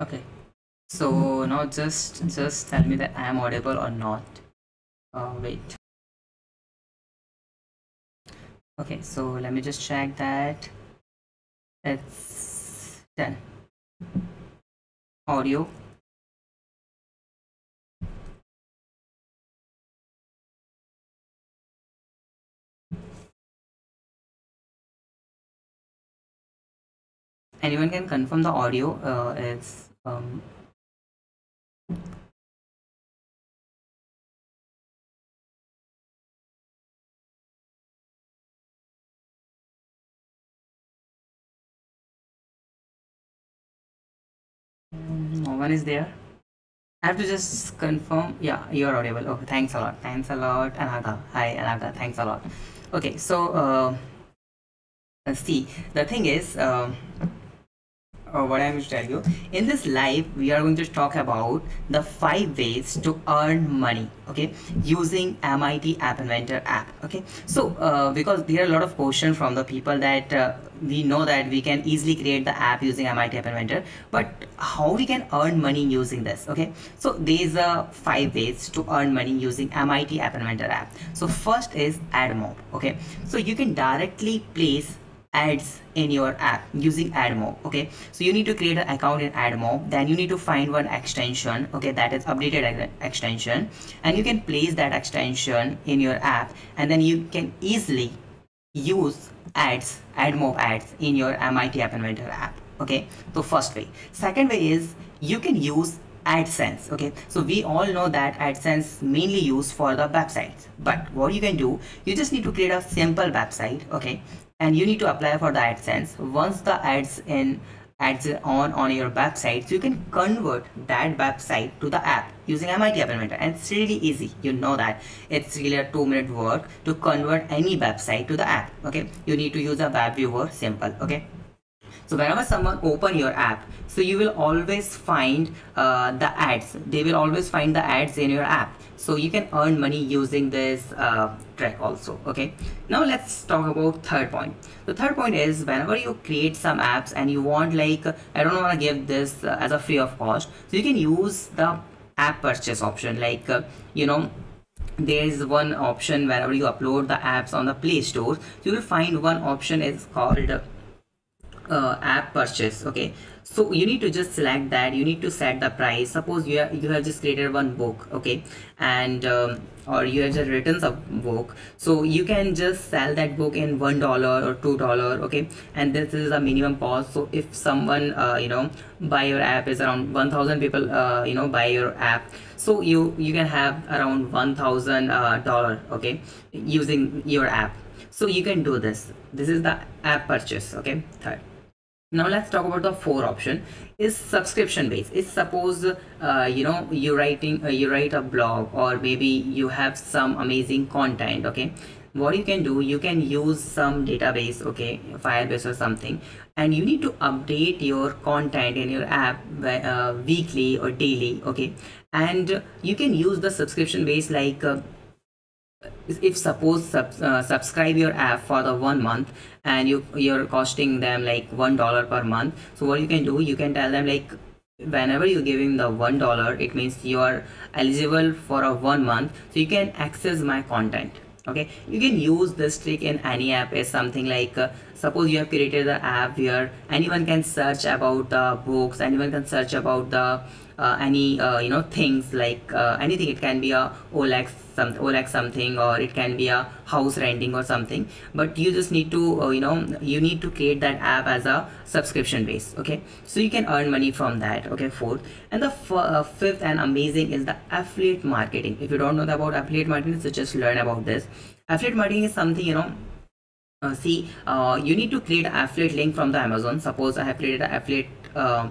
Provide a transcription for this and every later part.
okay. So now just just tell me that i am audible or not. Uh, wait. Okay so let me just check that. It's done. Audio. Anyone can confirm the audio uh, is um, no one is there I have to just confirm. Yeah, you're audible. Okay, thanks a lot. Thanks a lot, Anaga. Hi, Anaga. Thanks a lot. Okay, so uh, let's see. The thing is, uh, or what I'm going to tell you. In this live, we are going to talk about the five ways to earn money, okay, using MIT App Inventor app, okay. So, uh, because there are a lot of questions from the people that uh, we know that we can easily create the app using MIT App Inventor, but how we can earn money using this, okay. So, these are five ways to earn money using MIT App Inventor app. So, first is AdMob, okay. So, you can directly place ads in your app using AdMob okay? So you need to create an account in AdMob then you need to find one extension okay? That is updated extension and you can place that extension in your app and then you can easily use ads AdMob ads in your MIT App Inventor app okay? So first way. Second way is you can use AdSense okay? So we all know that AdSense mainly used for the websites but what you can do you just need to create a simple website okay and you need to apply for the AdSense. Once the ads in ads on on your website, so you can convert that website to the app using MIT App Inventor. And it's really easy. You know that it's really a two minute work to convert any website to the app. Okay, you need to use a web viewer. Simple. Okay. So whenever someone open your app, so you will always find uh, the ads. They will always find the ads in your app. So you can earn money using this uh, track also okay? Now let's talk about third point. The third point is whenever you create some apps and you want like i don't want to give this uh, as a free of cost so you can use the app purchase option. Like uh, you know there is one option whenever you upload the apps on the play store you will find one option is called uh, app purchase okay? So you need to just select that you need to set the price. Suppose you have, you have just created one book okay? And um, or you have just written a book. So you can just sell that book in one dollar or two dollar okay? And this is a minimum cost. So if someone uh, you know buy your app is around 1000 people uh, you know buy your app. So you you can have around 1000 uh, dollar okay? Using your app. So you can do this. This is the app purchase okay? Third now let's talk about the four option. Is subscription based? Is suppose uh, you know you writing uh, you write a blog or maybe you have some amazing content okay? What you can do you can use some database okay firebase or something and you need to update your content in your app uh, weekly or daily okay? And you can use the subscription base like uh, if suppose sub, uh, subscribe your app for the one month and you you're costing them like one dollar per month so what you can do you can tell them like whenever you're giving the one dollar it means you are eligible for a one month so you can access my content okay? You can use this trick in any app is something like uh, suppose you have created the app where anyone can search about the books anyone can search about the uh, any uh, you know things like uh, anything. It can be a OLX some OLX something or it can be a house renting or something. But you just need to uh, you know you need to create that app as a subscription base okay? So you can earn money from that okay fourth. And the uh, fifth and amazing is the affiliate marketing. If you don't know about affiliate marketing so just learn about this. Affiliate marketing is something you know uh, see uh, you need to create affiliate link from the amazon. Suppose i have created an affiliate uh,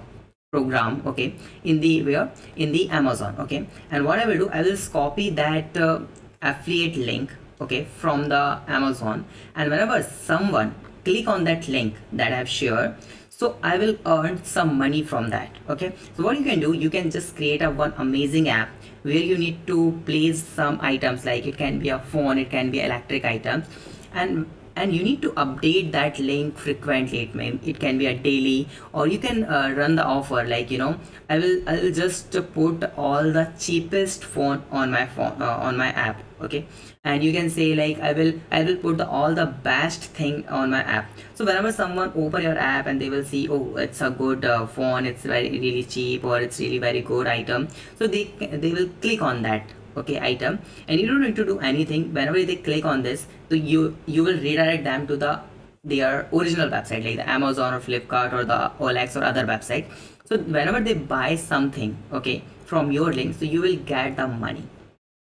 program okay in the where? In the amazon okay? And what i will do i will copy that uh, affiliate link okay from the amazon. And whenever someone click on that link that i have shared so i will earn some money from that okay? So what you can do you can just create a one amazing app where you need to place some items like it can be a phone it can be electric items. And and you need to update that link frequently. It may it can be a daily or you can uh, run the offer. Like you know i will i will just put all the cheapest phone on my phone uh, on my app okay? And you can say like i will i will put the, all the best thing on my app. So whenever someone open your app and they will see oh it's a good uh, phone it's very really cheap or it's really very good item so they they will click on that okay item and you don't need to do anything. Whenever they click on this so you you will redirect them to the their original website like the amazon or flipkart or the OLX or other website. So whenever they buy something okay from your link so you will get the money.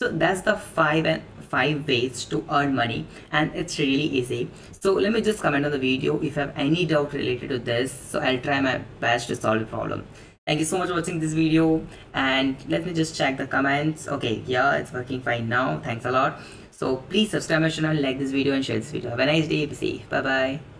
So that's the five and five ways to earn money and it's really easy. So let me just comment on the video. If you have any doubt related to this so i'll try my best to solve the problem thank you so much for watching this video. And let me just check the comments. Okay yeah it's working fine now. Thanks a lot. So please subscribe my channel like this video and share this video. Have a nice day. Be safe. Bye bye